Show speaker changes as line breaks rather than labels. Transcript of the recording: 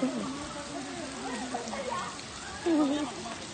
Mm-hmm.